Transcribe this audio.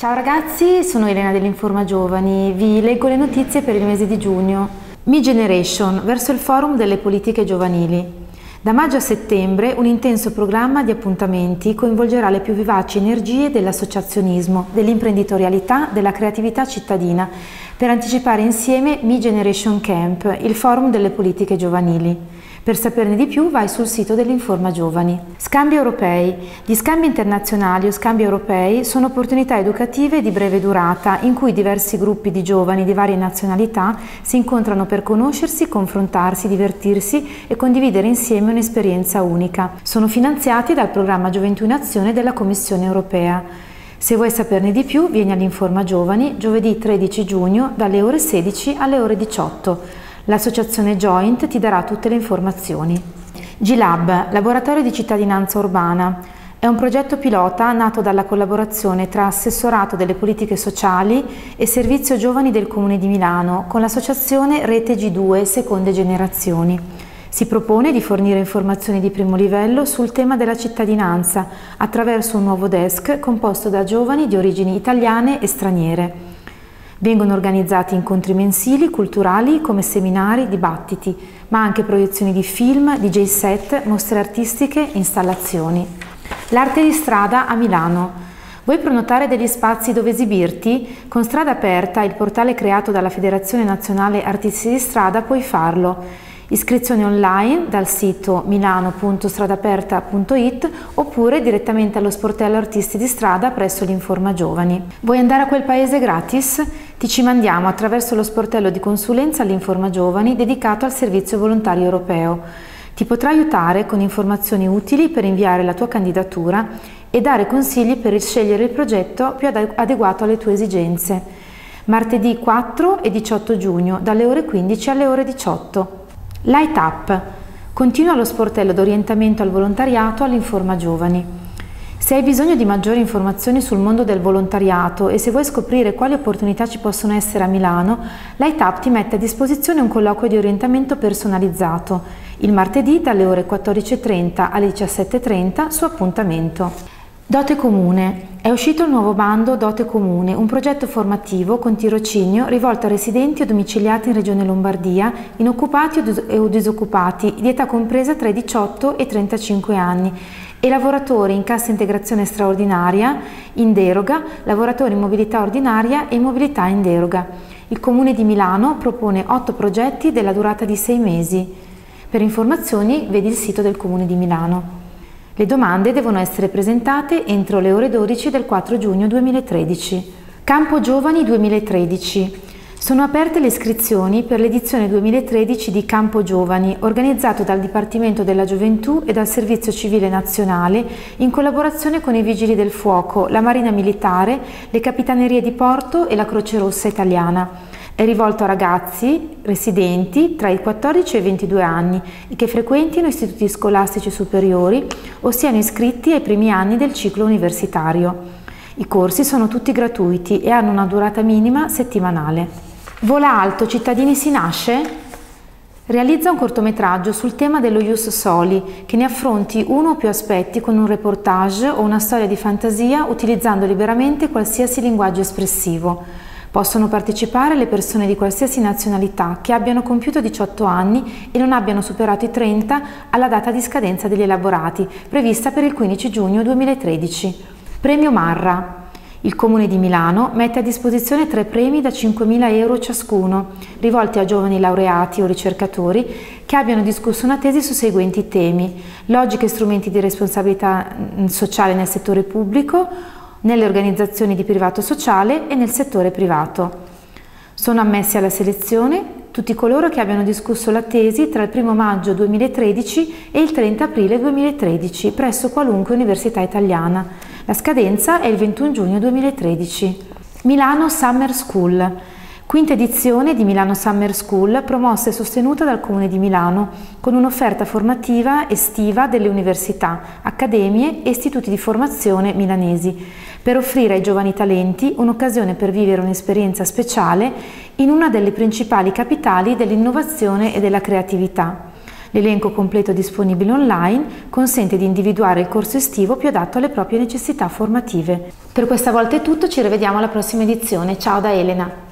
Ciao ragazzi, sono Elena dell'Informa Giovani, vi leggo le notizie per il mese di giugno. Mi Generation, verso il forum delle politiche giovanili. Da maggio a settembre un intenso programma di appuntamenti coinvolgerà le più vivaci energie dell'associazionismo, dell'imprenditorialità, della creatività cittadina, per anticipare insieme Mi Generation Camp, il forum delle politiche giovanili. Per saperne di più vai sul sito dell'Informa Giovani. Scambi europei. Gli scambi internazionali o scambi europei sono opportunità educative di breve durata in cui diversi gruppi di giovani di varie nazionalità si incontrano per conoscersi, confrontarsi, divertirsi e condividere insieme un'esperienza unica. Sono finanziati dal programma Gioventù in Azione della Commissione europea. Se vuoi saperne di più, vieni all'Informa Giovani giovedì 13 giugno dalle ore 16 alle ore 18. L'associazione Joint ti darà tutte le informazioni. G-Lab, Laboratorio di cittadinanza urbana, è un progetto pilota nato dalla collaborazione tra Assessorato delle politiche sociali e Servizio Giovani del Comune di Milano con l'associazione Rete G2 Seconde Generazioni. Si propone di fornire informazioni di primo livello sul tema della cittadinanza attraverso un nuovo desk composto da giovani di origini italiane e straniere. Vengono organizzati incontri mensili, culturali, come seminari, dibattiti, ma anche proiezioni di film, DJ set, mostre artistiche, installazioni. L'arte di strada a Milano. Vuoi prenotare degli spazi dove esibirti? Con Strada Aperta, il portale creato dalla Federazione Nazionale Artisti di Strada, puoi farlo. Iscrizioni online dal sito milano.stradaperta.it oppure direttamente allo sportello Artisti di Strada presso l'Informa Giovani. Vuoi andare a quel paese gratis? Ti ci mandiamo attraverso lo sportello di consulenza all'Informa Giovani dedicato al servizio volontario europeo. Ti potrà aiutare con informazioni utili per inviare la tua candidatura e dare consigli per scegliere il progetto più adeguato alle tue esigenze. Martedì 4 e 18 giugno dalle ore 15 alle ore 18. Light Up. Continua lo sportello d'orientamento al volontariato all'Informa Giovani. Se hai bisogno di maggiori informazioni sul mondo del volontariato e se vuoi scoprire quali opportunità ci possono essere a Milano, Light Up ti mette a disposizione un colloquio di orientamento personalizzato, il martedì dalle ore 14.30 alle 17.30 su appuntamento. Dote Comune. È uscito il nuovo bando Dote Comune, un progetto formativo con tirocinio rivolto a residenti o domiciliati in Regione Lombardia, inoccupati o disoccupati, di età compresa tra i 18 e i 35 anni, e lavoratori in cassa integrazione straordinaria, in deroga, lavoratori in mobilità ordinaria e mobilità in deroga. Il Comune di Milano propone 8 progetti della durata di 6 mesi. Per informazioni vedi il sito del Comune di Milano. Le domande devono essere presentate entro le ore 12 del 4 giugno 2013. Campo Giovani 2013. Sono aperte le iscrizioni per l'edizione 2013 di Campo Giovani, organizzato dal Dipartimento della Gioventù e dal Servizio Civile Nazionale in collaborazione con i Vigili del Fuoco, la Marina Militare, le Capitanerie di Porto e la Croce Rossa Italiana. È rivolto a ragazzi residenti tra i 14 e i 22 anni e che frequentino istituti scolastici superiori o siano iscritti ai primi anni del ciclo universitario. I corsi sono tutti gratuiti e hanno una durata minima settimanale. Vola alto, cittadini si nasce? Realizza un cortometraggio sul tema dello Ius Soli, che ne affronti uno o più aspetti con un reportage o una storia di fantasia utilizzando liberamente qualsiasi linguaggio espressivo. Possono partecipare le persone di qualsiasi nazionalità che abbiano compiuto 18 anni e non abbiano superato i 30 alla data di scadenza degli elaborati, prevista per il 15 giugno 2013. Premio Marra. Il Comune di Milano mette a disposizione tre premi da 5.000 euro ciascuno, rivolti a giovani laureati o ricercatori che abbiano discusso una tesi su seguenti temi, logiche e strumenti di responsabilità mm, sociale nel settore pubblico, nelle organizzazioni di privato sociale e nel settore privato. Sono ammessi alla selezione tutti coloro che abbiano discusso la tesi tra il 1 maggio 2013 e il 30 aprile 2013 presso qualunque università italiana. La scadenza è il 21 giugno 2013. Milano Summer School Quinta edizione di Milano Summer School promossa e sostenuta dal Comune di Milano con un'offerta formativa estiva delle università, accademie e istituti di formazione milanesi per offrire ai giovani talenti un'occasione per vivere un'esperienza speciale in una delle principali capitali dell'innovazione e della creatività. L'elenco completo disponibile online consente di individuare il corso estivo più adatto alle proprie necessità formative. Per questa volta è tutto, ci rivediamo alla prossima edizione. Ciao da Elena!